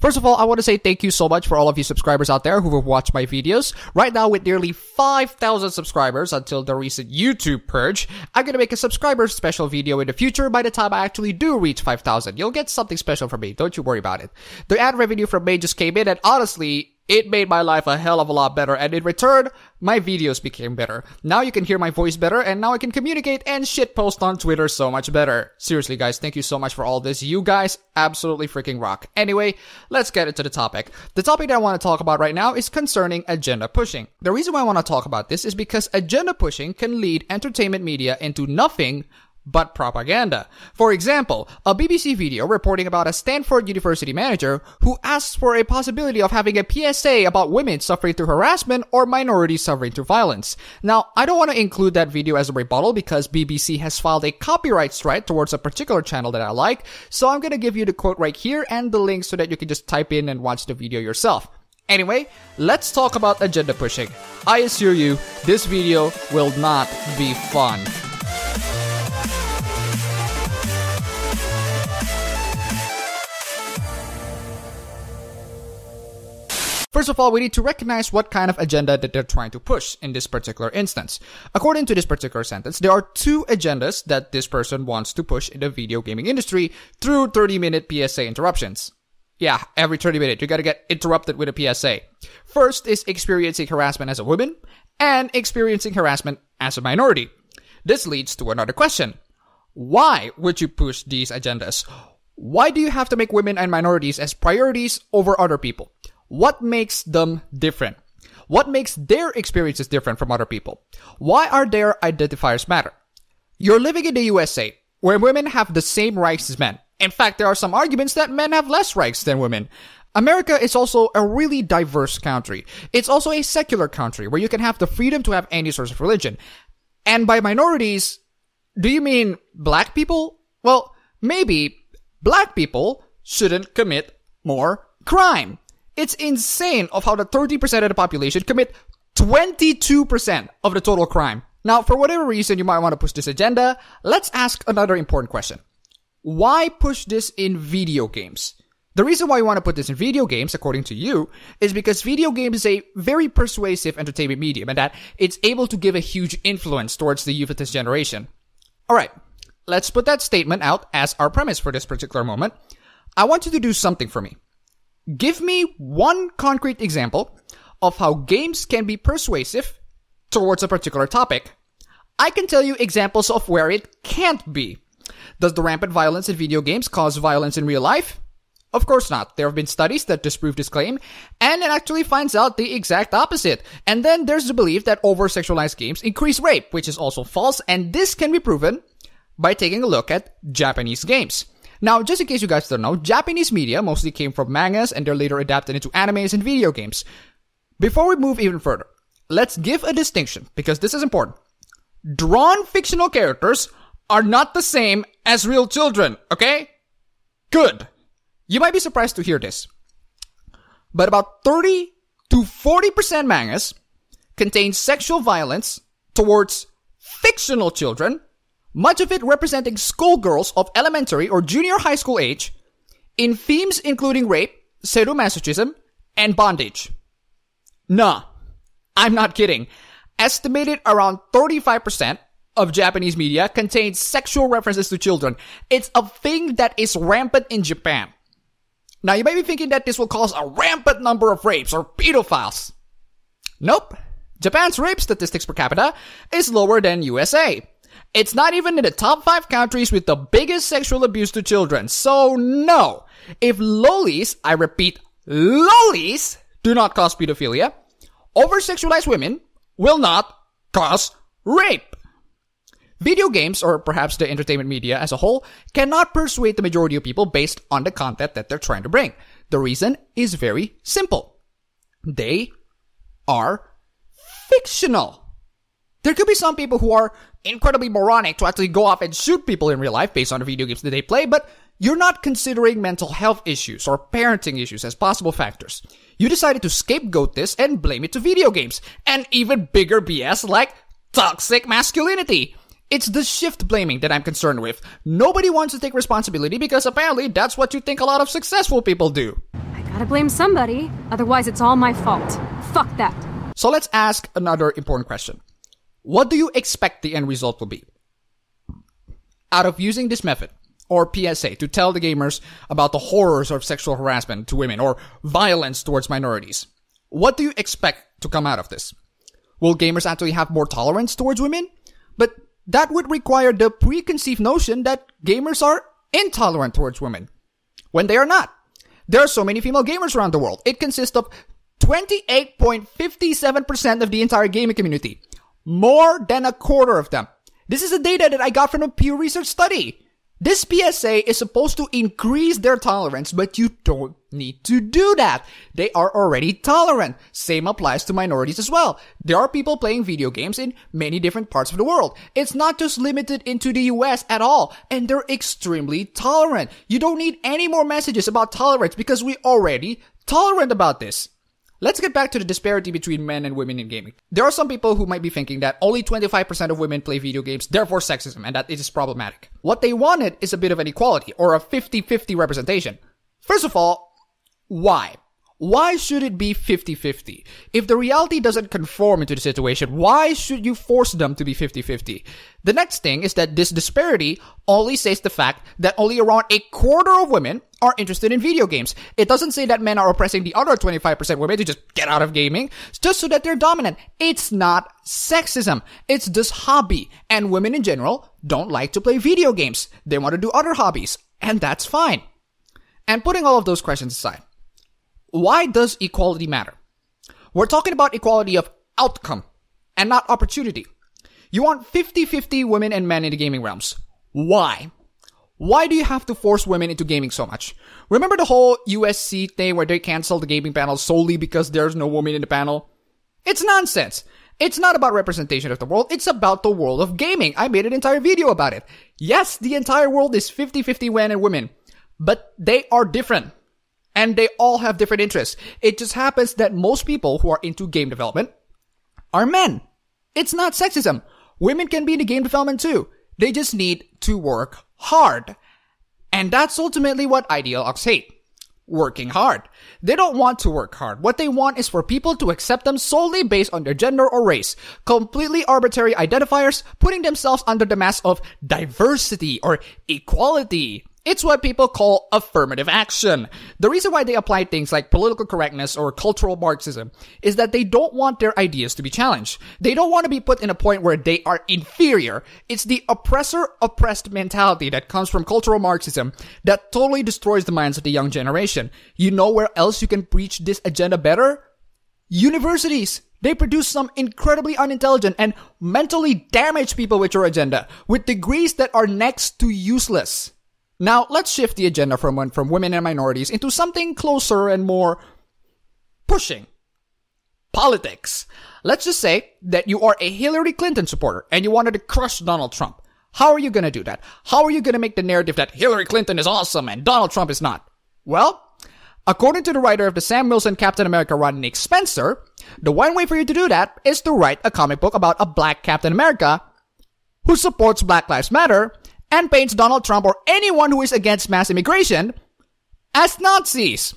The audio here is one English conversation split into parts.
First of all, I want to say thank you so much for all of you subscribers out there who have watched my videos. Right now, with nearly 5,000 subscribers until the recent YouTube purge, I'm gonna make a subscriber special video in the future by the time I actually do reach 5,000. You'll get something special from me, don't you worry about it. The ad revenue from May just came in and honestly, it made my life a hell of a lot better, and in return, my videos became better. Now you can hear my voice better, and now I can communicate and shitpost on Twitter so much better. Seriously, guys, thank you so much for all this. You guys absolutely freaking rock. Anyway, let's get into the topic. The topic that I want to talk about right now is concerning agenda pushing. The reason why I want to talk about this is because agenda pushing can lead entertainment media into nothing but propaganda. For example, a BBC video reporting about a Stanford University manager who asks for a possibility of having a PSA about women suffering through harassment or minorities suffering through violence. Now, I don't want to include that video as a rebuttal because BBC has filed a copyright strike towards a particular channel that I like, so I'm gonna give you the quote right here and the link so that you can just type in and watch the video yourself. Anyway, let's talk about agenda pushing. I assure you, this video will not be fun. First of all, we need to recognize what kind of agenda that they're trying to push in this particular instance. According to this particular sentence, there are two agendas that this person wants to push in the video gaming industry through 30 minute PSA interruptions. Yeah, every 30 minutes, you gotta get interrupted with a PSA. First is experiencing harassment as a woman and experiencing harassment as a minority. This leads to another question. Why would you push these agendas? Why do you have to make women and minorities as priorities over other people? What makes them different? What makes their experiences different from other people? Why are their identifiers matter? You're living in the USA, where women have the same rights as men. In fact, there are some arguments that men have less rights than women. America is also a really diverse country. It's also a secular country where you can have the freedom to have any source of religion. And by minorities, do you mean black people? Well, maybe black people shouldn't commit more crime. It's insane of how the 30% of the population commit 22% of the total crime. Now, for whatever reason you might want to push this agenda, let's ask another important question. Why push this in video games? The reason why you want to put this in video games, according to you, is because video games is a very persuasive entertainment medium and that it's able to give a huge influence towards the youth of this generation. Alright, let's put that statement out as our premise for this particular moment. I want you to do something for me. Give me one concrete example of how games can be persuasive towards a particular topic. I can tell you examples of where it can't be. Does the rampant violence in video games cause violence in real life? Of course not. There have been studies that disprove this claim, and it actually finds out the exact opposite. And then there's the belief that over-sexualized games increase rape, which is also false, and this can be proven by taking a look at Japanese games. Now, just in case you guys don't know, Japanese media mostly came from mangas and they're later adapted into animes and video games. Before we move even further, let's give a distinction because this is important. Drawn fictional characters are not the same as real children, okay? Good. You might be surprised to hear this. But about 30 to 40% mangas contain sexual violence towards fictional children much of it representing schoolgirls of elementary or junior high school age, in themes including rape, sadomasochism, and bondage. Nah, I'm not kidding. Estimated around 35% of Japanese media contains sexual references to children. It's a thing that is rampant in Japan. Now you may be thinking that this will cause a rampant number of rapes or pedophiles. Nope. Japan's rape statistics per capita is lower than USA. It's not even in the top five countries with the biggest sexual abuse to children. So no. If lolis, I repeat, lolis do not cause pedophilia, over-sexualized women will not cause rape. Video games, or perhaps the entertainment media as a whole, cannot persuade the majority of people based on the content that they're trying to bring. The reason is very simple. They are fictional. There could be some people who are incredibly moronic to actually go off and shoot people in real life based on the video games that they play, but you're not considering mental health issues or parenting issues as possible factors. You decided to scapegoat this and blame it to video games, and even bigger BS like toxic masculinity. It's the shift blaming that I'm concerned with. Nobody wants to take responsibility because apparently that's what you think a lot of successful people do. I Gotta blame somebody, otherwise it's all my fault. Fuck that. So let's ask another important question. What do you expect the end result will be? Out of using this method, or PSA, to tell the gamers about the horrors of sexual harassment to women or violence towards minorities, what do you expect to come out of this? Will gamers actually have more tolerance towards women? But that would require the preconceived notion that gamers are intolerant towards women. When they are not. There are so many female gamers around the world. It consists of 28.57% of the entire gaming community. More than a quarter of them. This is the data that I got from a Pew Research study. This PSA is supposed to increase their tolerance, but you don't need to do that. They are already tolerant. Same applies to minorities as well. There are people playing video games in many different parts of the world. It's not just limited into the US at all, and they're extremely tolerant. You don't need any more messages about tolerance because we already tolerant about this. Let's get back to the disparity between men and women in gaming. There are some people who might be thinking that only 25% of women play video games, therefore sexism, and that it is problematic. What they wanted is a bit of an equality, or a 50-50 representation. First of all, why? Why should it be 50-50? If the reality doesn't conform into the situation, why should you force them to be 50-50? The next thing is that this disparity only says the fact that only around a quarter of women are interested in video games. It doesn't say that men are oppressing the other 25% women to just get out of gaming, just so that they're dominant. It's not sexism. It's just hobby. And women in general don't like to play video games. They want to do other hobbies. And that's fine. And putting all of those questions aside, why does equality matter? We're talking about equality of outcome and not opportunity. You want 50-50 women and men in the gaming realms. Why? Why do you have to force women into gaming so much? Remember the whole USC thing where they canceled the gaming panel solely because there's no woman in the panel? It's nonsense. It's not about representation of the world, it's about the world of gaming. I made an entire video about it. Yes, the entire world is 50-50 men and women, but they are different. And they all have different interests. It just happens that most people who are into game development are men. It's not sexism. Women can be in game development too. They just need to work hard. And that's ultimately what ideologues hate. Working hard. They don't want to work hard. What they want is for people to accept them solely based on their gender or race. Completely arbitrary identifiers putting themselves under the mask of diversity or equality. It's what people call affirmative action. The reason why they apply things like political correctness or cultural Marxism is that they don't want their ideas to be challenged. They don't want to be put in a point where they are inferior. It's the oppressor oppressed mentality that comes from cultural Marxism that totally destroys the minds of the young generation. You know where else you can preach this agenda better? Universities. They produce some incredibly unintelligent and mentally damaged people with your agenda, with degrees that are next to useless. Now, let's shift the agenda from, from women and minorities into something closer and more pushing. Politics. Let's just say that you are a Hillary Clinton supporter and you wanted to crush Donald Trump. How are you going to do that? How are you going to make the narrative that Hillary Clinton is awesome and Donald Trump is not? Well, according to the writer of the Sam Wilson Captain America run, Nick Spencer, the one way for you to do that is to write a comic book about a black Captain America who supports Black Lives Matter and paints Donald Trump or anyone who is against mass immigration as Nazis.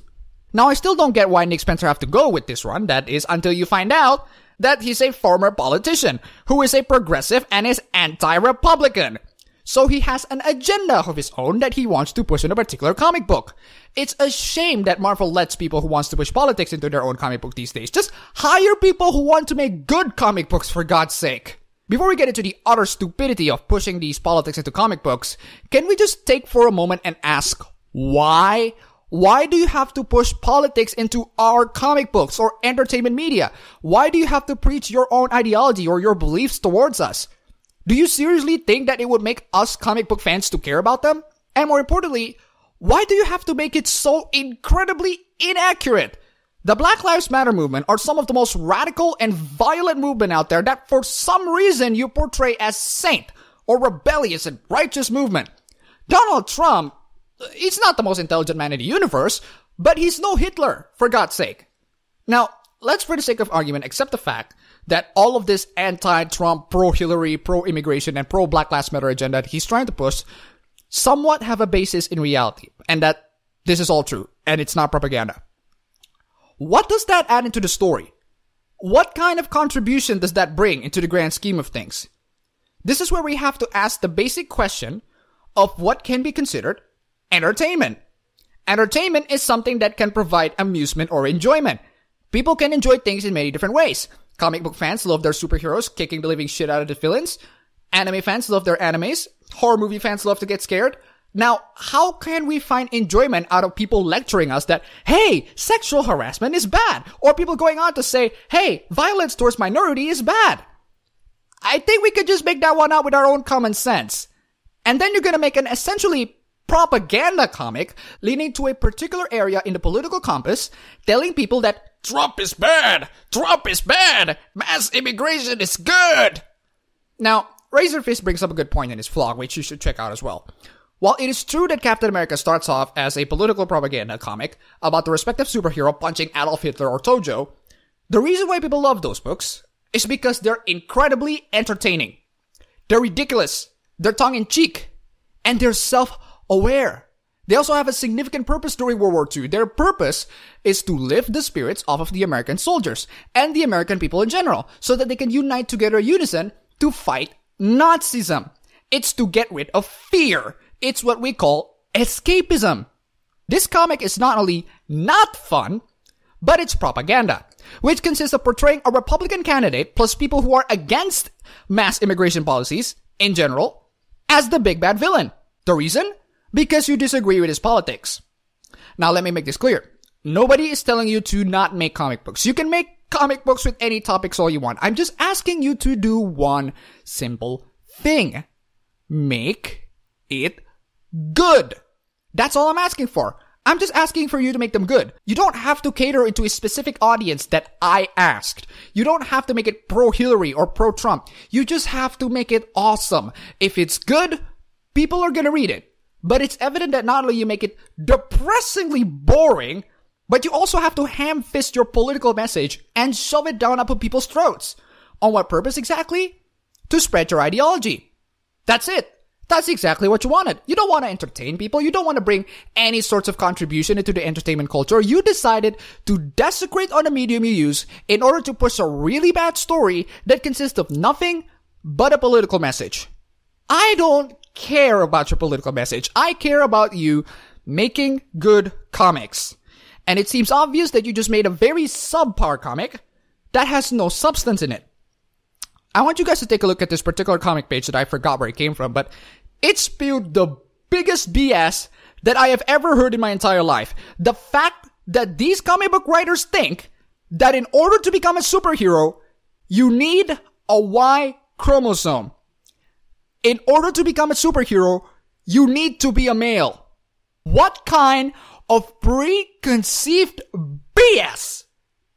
Now, I still don't get why Nick Spencer have to go with this run. That is until you find out that he's a former politician who is a progressive and is anti-Republican. So he has an agenda of his own that he wants to push in a particular comic book. It's a shame that Marvel lets people who wants to push politics into their own comic book these days. Just hire people who want to make good comic books for God's sake. Before we get into the utter stupidity of pushing these politics into comic books, can we just take for a moment and ask why? Why do you have to push politics into our comic books or entertainment media? Why do you have to preach your own ideology or your beliefs towards us? Do you seriously think that it would make us comic book fans to care about them? And more importantly, why do you have to make it so incredibly inaccurate? The Black Lives Matter movement are some of the most radical and violent movement out there that for some reason you portray as saint or rebellious and righteous movement. Donald Trump, he's not the most intelligent man in the universe, but he's no Hitler, for God's sake. Now, let's for the sake of argument accept the fact that all of this anti-Trump, pro-Hillary, pro-immigration, and pro-Black Lives Matter agenda that he's trying to push somewhat have a basis in reality, and that this is all true, and it's not propaganda. What does that add into the story? What kind of contribution does that bring into the grand scheme of things? This is where we have to ask the basic question of what can be considered entertainment. Entertainment is something that can provide amusement or enjoyment. People can enjoy things in many different ways. Comic book fans love their superheroes kicking the living shit out of the villains. Anime fans love their animes. Horror movie fans love to get scared. Now, how can we find enjoyment out of people lecturing us that, hey, sexual harassment is bad? Or people going on to say, hey, violence towards minority is bad? I think we could just make that one out with our own common sense. And then you're gonna make an essentially propaganda comic leaning to a particular area in the political compass, telling people that Trump is bad! Trump is bad! Mass immigration is good! Now, Razorfist brings up a good point in his vlog, which you should check out as well. While it is true that Captain America starts off as a political propaganda comic about the respective superhero punching Adolf Hitler or Tojo, the reason why people love those books is because they're incredibly entertaining. They're ridiculous, they're tongue in cheek, and they're self aware. They also have a significant purpose during World War II. Their purpose is to lift the spirits off of the American soldiers and the American people in general so that they can unite together in unison to fight Nazism. It's to get rid of fear. It's what we call escapism. This comic is not only not fun, but it's propaganda, which consists of portraying a Republican candidate plus people who are against mass immigration policies in general as the big bad villain. The reason? Because you disagree with his politics. Now let me make this clear. Nobody is telling you to not make comic books. You can make comic books with any topics all you want. I'm just asking you to do one simple thing. Make it good. That's all I'm asking for. I'm just asking for you to make them good. You don't have to cater into a specific audience that I asked. You don't have to make it pro Hillary or pro Trump. You just have to make it awesome. If it's good, people are gonna read it. But it's evident that not only you make it depressingly boring, but you also have to ham fist your political message and shove it down upon people's throats. On what purpose exactly? To spread your ideology. That's it. That's exactly what you wanted. You don't want to entertain people. You don't want to bring any sorts of contribution into the entertainment culture. You decided to desecrate on the medium you use in order to push a really bad story that consists of nothing but a political message. I don't care about your political message. I care about you making good comics. And it seems obvious that you just made a very subpar comic that has no substance in it. I want you guys to take a look at this particular comic page that I forgot where it came from, but it spewed the biggest BS that I have ever heard in my entire life. The fact that these comic book writers think that in order to become a superhero, you need a Y chromosome. In order to become a superhero, you need to be a male. What kind of preconceived BS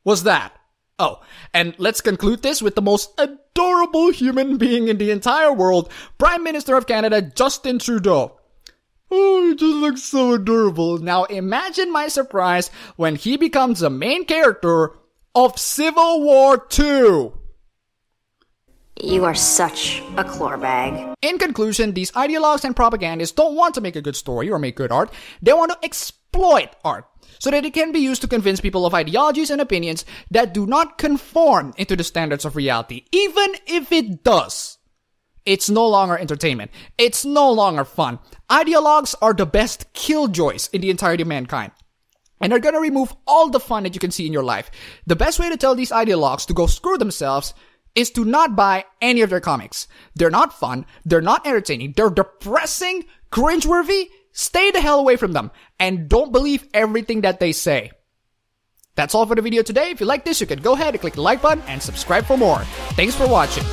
was that? Oh, and let's conclude this with the most adorable human being in the entire world, Prime Minister of Canada, Justin Trudeau. Oh, he just looks so adorable. Now imagine my surprise when he becomes the main character of Civil War 2. You are such a chlorbag. In conclusion, these ideologues and propagandists don't want to make a good story or make good art. They want to exploit art so that it can be used to convince people of ideologies and opinions that do not conform into the standards of reality, even if it does. It's no longer entertainment. It's no longer fun. Ideologues are the best killjoys in the entirety of mankind. And they're gonna remove all the fun that you can see in your life. The best way to tell these ideologues to go screw themselves is to not buy any of their comics. They're not fun. They're not entertaining. They're depressing, cringeworthy. Stay the hell away from them and don't believe everything that they say. That's all for the video today. If you like this, you can go ahead and click the like button and subscribe for more. Thanks for watching.